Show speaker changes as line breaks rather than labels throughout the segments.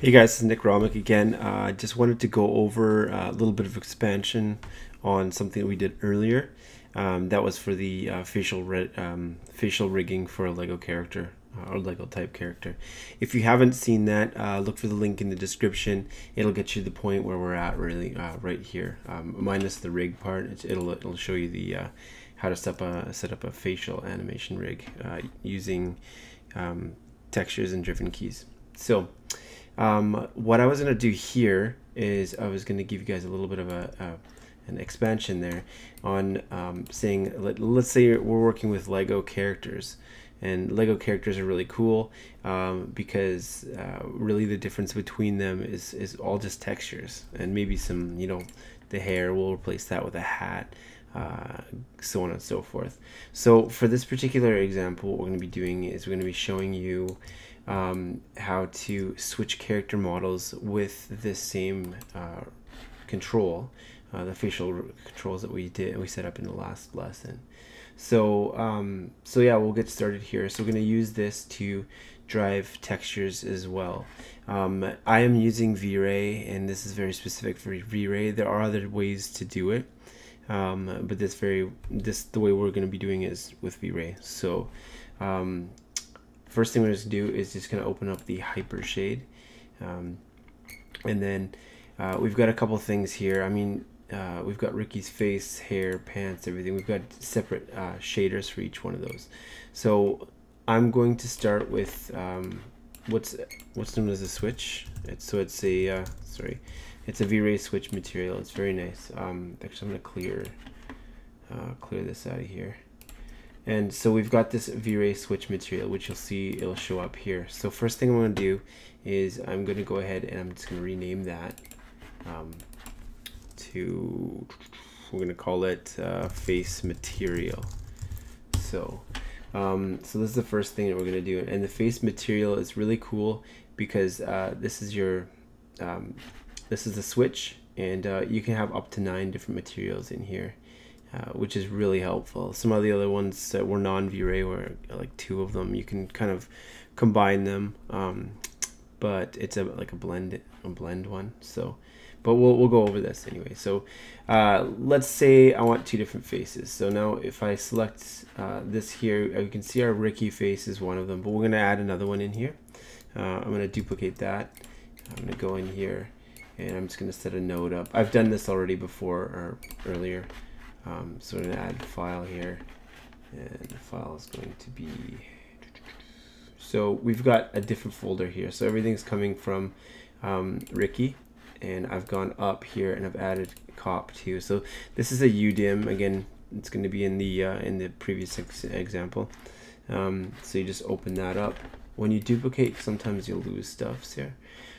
Hey guys, this is Nick Romick again. Uh, I uh, just wanted to go over a little bit of expansion on something we did earlier. Um, that was for the uh, facial um, facial rigging for a Lego character uh, or Lego type character. If you haven't seen that, uh, look for the link in the description. It'll get you to the point where we're at really uh, right here, um, minus the rig part. It'll it'll show you the how to set up a set up a facial animation rig using um, textures and driven keys. So. Um, what I was going to do here is I was going to give you guys a little bit of a, a an expansion there on um, saying let, us say we're working with Lego characters. And Lego characters are really cool um, because uh, really the difference between them is, is all just textures. And maybe some you know the hair we'll replace that with a hat uh, so on and so forth. So for this particular example what we're going to be doing is we're going to be showing you um, how to switch character models with this same uh, control, uh, the facial controls that we did we set up in the last lesson. So um, so yeah, we'll get started here. So we're going to use this to drive textures as well. Um, I am using V-Ray, and this is very specific for V-Ray. There are other ways to do it, um, but this very this the way we're going to be doing is with V-Ray. So um, first thing we're going to do is just going to open up the Hypershade. Um, and then uh, we've got a couple things here. I mean, uh, we've got Ricky's face, hair, pants, everything. We've got separate uh, shaders for each one of those. So I'm going to start with um, what's what's known as a switch. It's, so it's a uh, sorry, it's a V-Ray switch material. It's very nice. Um, actually, I'm gonna clear uh, clear this out of here. And so we've got this V-Ray switch material, which you'll see it'll show up here. So first thing I'm to do is I'm going to go ahead and I'm just going to rename that um, to, we're going to call it uh, face material. So, um, so this is the first thing that we're going to do. And the face material is really cool because uh, this is your, um, this is the switch and uh, you can have up to nine different materials in here. Uh, which is really helpful. Some of the other ones that were non-V-Ray were like two of them. You can kind of combine them, um, but it's a like a blend a blend one. So, but we'll we'll go over this anyway. So, uh, let's say I want two different faces. So now if I select uh, this here, you can see our Ricky face is one of them, but we're gonna add another one in here. Uh, I'm gonna duplicate that. I'm gonna go in here, and I'm just gonna set a node up. I've done this already before or earlier. Um, so we're going to add file here, and the file is going to be. So we've got a different folder here. So everything's coming from um, Ricky, and I've gone up here and I've added cop too. So this is a UDIM again. It's going to be in the uh, in the previous ex example. Um, so you just open that up. When you duplicate, sometimes you'll lose stuff here.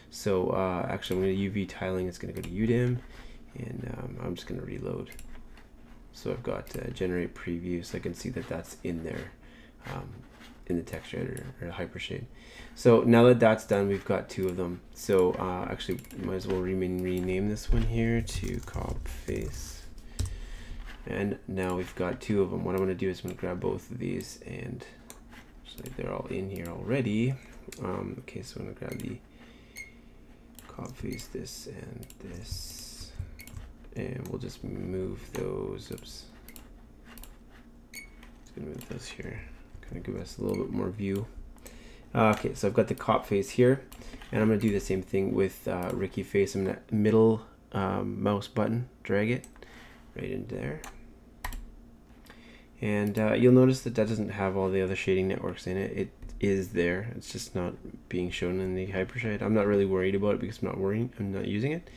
So uh, actually, I'm going to UV tiling. It's going to go to UDIM, and um, I'm just going to reload. So I've got uh, generate preview so I can see that that's in there um, in the texture editor or Hypershade. So now that that's done, we've got two of them. So uh, actually, might as well rename, rename this one here to cop face. And now we've got two of them. What I'm going to do is I'm going to grab both of these and they're all in here already. Um, okay, so I'm going to grab the cop face, this and this and we'll just move those. Oops. Just gonna move those here. Kind of give us a little bit more view. Uh, okay, so I've got the cop face here, and I'm gonna do the same thing with uh, Ricky face. I'm gonna middle um, mouse button, drag it right in there. And uh, you'll notice that that doesn't have all the other shading networks in it. It is there. It's just not being shown in the hypershade. I'm not really worried about it because I'm not worrying. I'm not using it.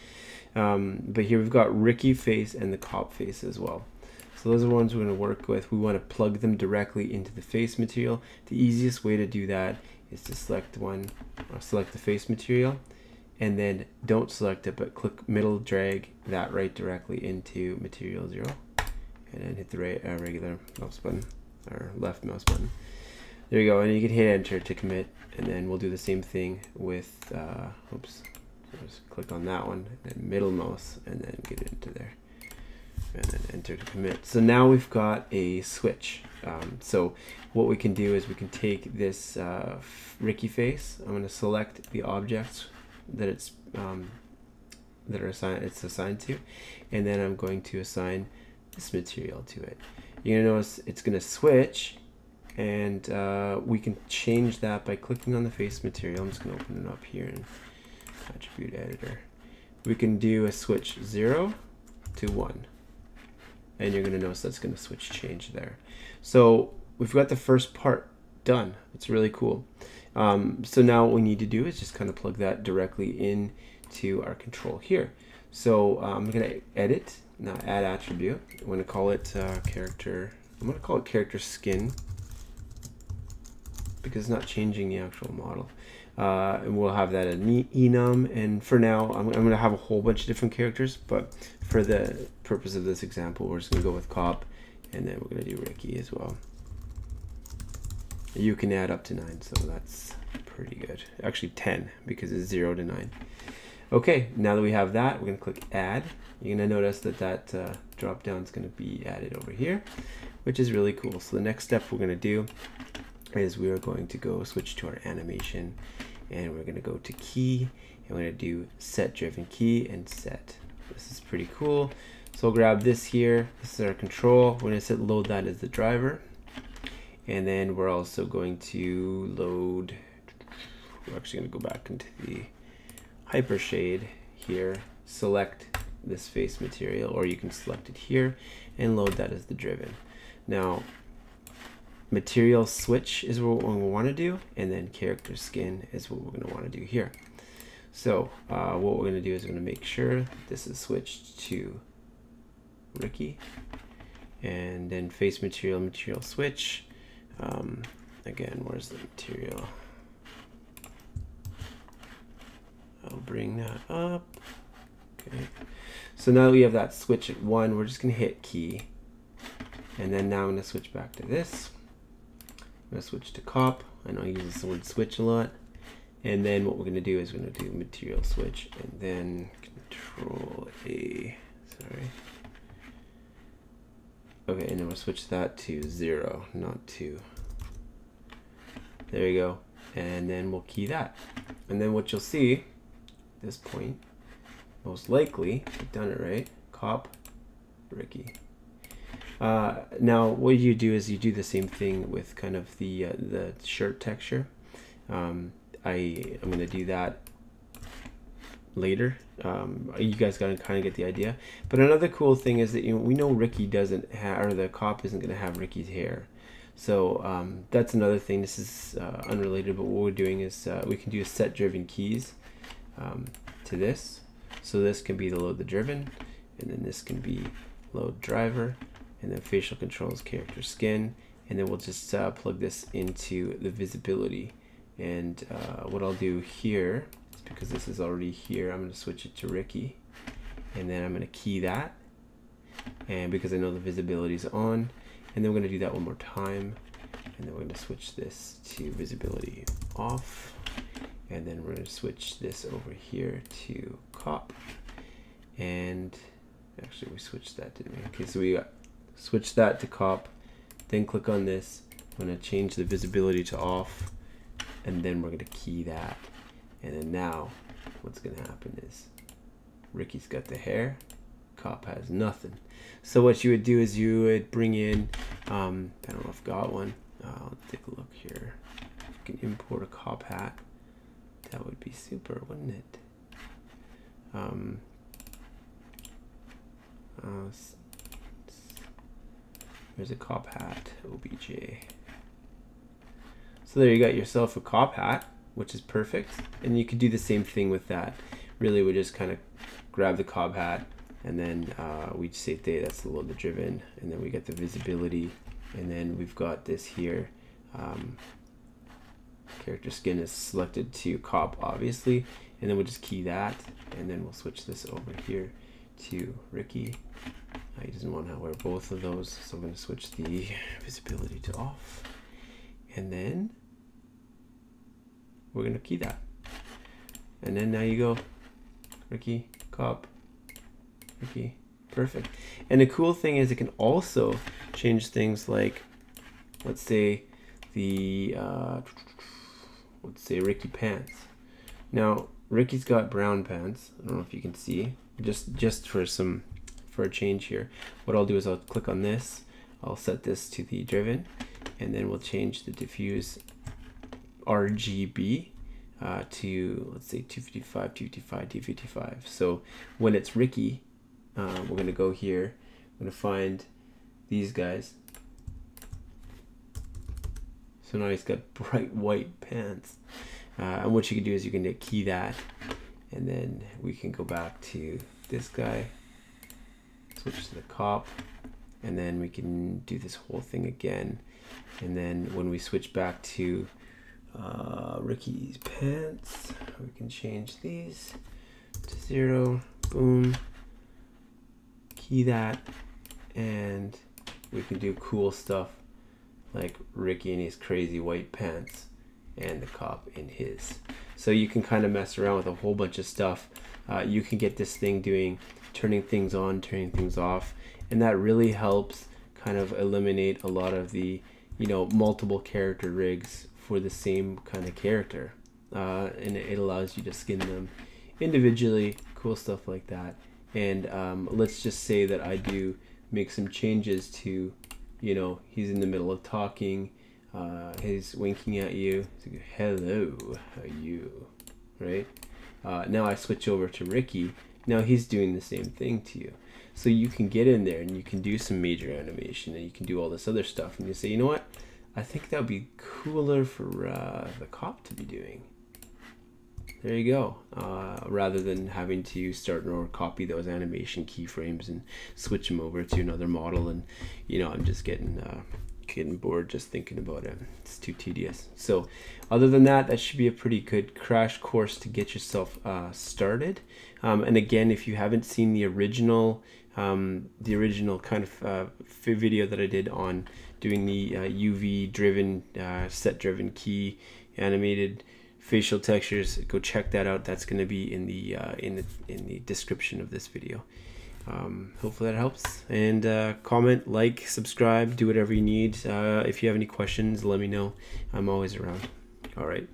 Um, but here we've got Ricky face and the cop face as well. So those are the ones we're going to work with. We want to plug them directly into the face material. The easiest way to do that is to select one, or select the face material, and then don't select it, but click middle, drag that right directly into material zero, and then hit the right, uh, regular mouse button, or left mouse button. There you go, and you can hit enter to commit, and then we'll do the same thing with, uh, oops, just click on that one, and middle mouse, and then get into there. And then enter to commit. So now we've got a switch. Um, so what we can do is we can take this uh, Ricky face. I'm going to select the objects that it's um, that are assigned it's assigned to, and then I'm going to assign this material to it. You're gonna notice it's gonna switch, and uh, we can change that by clicking on the face material. I'm just gonna open it up here in attribute editor. We can do a switch zero to one, and you're gonna notice that's gonna switch change there. So we've got the first part done. It's really cool. Um, so now what we need to do is just kind of plug that directly in to our control here. So uh, I'm going to edit, now add attribute. I'm going to call it uh, character, I'm going to call it character skin because it's not changing the actual model. Uh, and we'll have that in enum. And for now, I'm, I'm going to have a whole bunch of different characters, but for the purpose of this example, we're just going to go with cop, and then we're going to do Ricky as well. You can add up to 9, so that's pretty good. Actually 10, because it's 0 to 9. Okay, now that we have that, we're going to click Add. You're going to notice that that uh, drop down is going to be added over here, which is really cool. So the next step we're going to do is we are going to go switch to our animation, and we're going to go to Key, and we're to do Set Driven Key and Set. This is pretty cool. So we'll grab this here. This is our control. We're to set load that as the driver and then we're also going to load, we're actually gonna go back into the Hypershade here, select this face material, or you can select it here and load that as the driven. Now, material switch is what we want to do, and then character skin is what we're going to want to do here. So uh, what we're going to do is we're going to make sure this is switched to Ricky, and then face material, material switch, um, again, where's the material? I'll bring that up. Okay. So now we have that switch at one. We're just going to hit key. And then now I'm going to switch back to this. I'm to switch to cop. I know I use this word switch a lot. And then what we're to do is we're to do material switch and then control A. Sorry. Okay, and then we'll switch that to zero, not two. There you go. And then we'll key that. And then what you'll see, at this point, most likely, we've done it right, cop, Ricky. Uh, now, what you do is you do the same thing with kind of the uh, the shirt texture. Um, I going to do that later. Um, you guys gotta kind of get the idea. But another cool thing is that you know, we know Ricky doesn't have, or the cop isn't gonna have Ricky's hair. So um, that's another thing. This is uh, unrelated, but what we're doing is uh, we can do a set driven keys um, to this. So this can be the load the driven, and then this can be load driver, and then facial controls character skin, and then we'll just uh, plug this into the visibility. And uh, what I'll do here because this is already here, I'm going to switch it to Ricky. And then I'm going to key that. And because I know the visibility is on. And then we're going to do that one more time. And then we're going to switch this to visibility off. And then we're going to switch this over here to cop. And actually we switched that, didn't we? Okay, so we got switch that to cop. Then click on this. I'm to change the visibility to off. And then we're going to key that and then now, what's gonna happen is Ricky's got the hair, Cop has nothing. So what you would do is you would bring in, um, I don't know if I've got one. I'll take a look here. You can import a cop hat. That would be super, wouldn't it? Um, uh, there's a cop hat, OBJ. So there you got yourself a cop hat which is perfect. And you could do the same thing with that. Really, we just kind of grab the cob hat and then uh, we just say day that's the load the driven and then we get the visibility and then we've got this here um, character skin is selected to cop obviously and then we'll just key that and then we'll switch this over here to Ricky uh, he doesn't want to wear both of those so I'm going to switch the visibility to off and then we're gonna key that. And then now you go, Ricky, cop, Ricky, perfect. And the cool thing is it can also change things like, let's say the, uh, let's say Ricky pants. Now, Ricky's got brown pants. I don't know if you can see. Just just for some for a change here. What I'll do is I'll click on this. I'll set this to the driven and then we'll change the diffuse RGB uh, to let's say 255, 255, 255. So when it's Ricky, uh, we're gonna go here. I'm gonna find these guys. So now he's got bright white pants. Uh, and what you can do is you can key that, and then we can go back to this guy, switch to the cop, and then we can do this whole thing again. And then when we switch back to uh, Ricky's pants, we can change these to zero, boom, key that, and we can do cool stuff like Ricky in his crazy white pants and the cop in his. So you can kind of mess around with a whole bunch of stuff. Uh, you can get this thing doing turning things on, turning things off, and that really helps kind of eliminate a lot of the you know multiple character rigs for the same kind of character, uh, and it allows you to skin them individually, cool stuff like that. And um, let's just say that I do make some changes to, you know, he's in the middle of talking uh, he's winking at you. Like, Hello, how are you? Right? Uh, now I switch over to Ricky. Now he's doing the same thing to you. So you can get in there and you can do some major animation and you can do all this other stuff. And you say, you know what? I think that would be cooler for uh, the cop to be doing. There you go. Uh, rather than having to start or copy those animation keyframes and switch them over to another model. And, you know, I'm just getting uh, getting bored just thinking about it. It's too tedious. So, other than that, that should be a pretty good crash course to get yourself uh, started. Um, and again, if you haven't seen the original, um, the original kind of uh, video that I did on doing the uh, UV driven, uh, set driven key animated facial textures, go check that out. That's going to be in the uh, in the in the description of this video um, hopefully that helps. And uh, comment like subscribe do whatever you need. Uh, if you have any questions let me know. I'm always around. All right